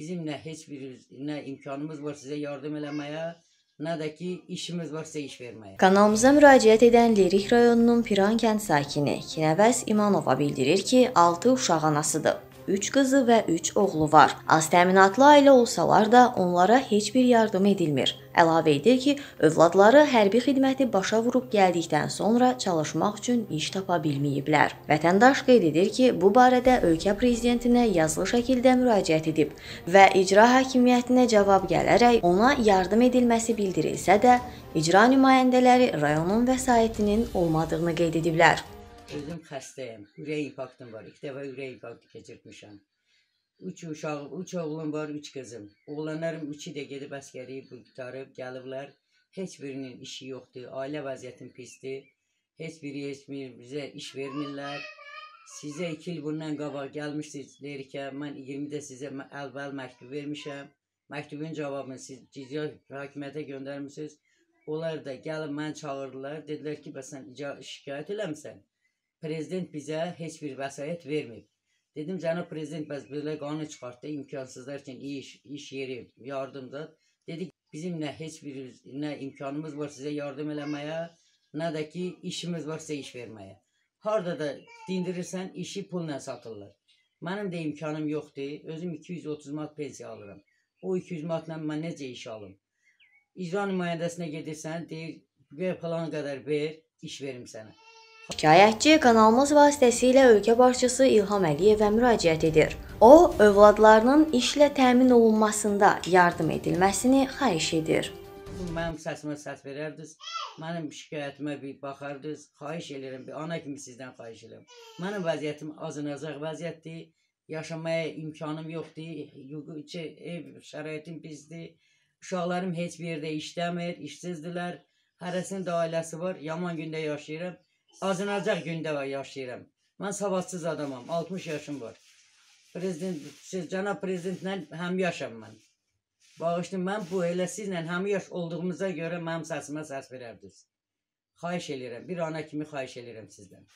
bizim nə heç bir nə imkanımız var sizə yardım eləməyə, nə də ki işimiz var sizə iş verməyə. Kanalımıza müraciət edən Lerik rayonunun Piran kənd sakini Kinəvəz İmanova bildirir ki, 6 uşaq anasıdır. 3 qızı və 3 oğlu var. Az təminatlı ailə olsalar da onlara heç bir yardım edilmir. Əlavə edir ki, övladları hərbi xidməti başa vurub gəldikdən sonra çalışmaq üçün iş tapa bilməyiblər. Vətəndaş qeyd edir ki, bu barədə ölkə prezidentinə yazılı şəkildə müraciət edib və icra hakimiyyətinə cavab gələrək ona yardım edilməsi bildirilsə də, icra nümayəndələri rayonun vəsaitinin olmadığını qeyd ediblər. Özüm xəstəyəm. Ürək infarktım var. İlk dəfə ürək infarktı keçirtmişəm. 3 uşağım, 3 oğlum var, 3 qızım. Oğlanlarım üçü də gedib əskəriyi qurtarıb gəliblər. Heç birinin işi yoxdur. Ailə vəziyyətim pisdir. Heç biri heç bir bizə iş vermirlər. Sizə 2 il bundan qabaq gəlmişsiniz Lerikə. Mən 20-də sizə əvvəl məktub vermişəm. Məktubun cavabını siz icra hakimiyyətə göndərmisiniz. Onlar da gəlib məni çağırdılar. Dedilər ki, bəs sən şikayət eləmisən? Prezident bizə heç bir vəsait vermir. Dedim cənab prezident bəs belə qanun çıxartdı imkansızlar üçün iş, iş yeri, yardımda. Dedi bizim nə heç bir nə imkanımız var sizə yardım eləməyə, nə də ki işimiz var sizə iş verməyə. Harda da dindirirsən işi pulla satırlar. Mənim də imkanım yoxdur. Özüm 230 manat pensiya alıram. O 200 manatla mən necə iş alım? İcra nümayəndəsinə gedirsən, deyir, ver falan qədər ver, iş verim sənə. Şikayətçi kanalımız vasitəsilə ölkə başçısı İlham Əliyevə müraciət edir. O, övladlarının işlə təmin olunmasında yardım edilməsini xahiş edir. Mənim səsimə səs verərdiniz. Mənim şikayətimə bir baxardınız. Xahiş edirəm, bir ana kimi sizdən xahiş edirəm. Mənim vəziyyətim acınacaq vəziyyətdir. Yaşamaya imkanım yoxdur. Ev şəraitim pisdir. Uşaqlarım heç bir yerdə işləmir, işsizdirlər. Hərəsinin də ailəsi var. Yaman gündə yaşayıram. Acınacaq gündə var yaşayıram. Mən savadsız adamam. 60 yaşım var. Prezident, siz cənab prezidentlə həm yaşam mən. Bağışlayın, mən bu elə sizlə həmyaş olduğumuza görə mənim səsimə səs verərdiniz. Xahiş edirəm, bir ana kimi xahiş edirəm sizdən.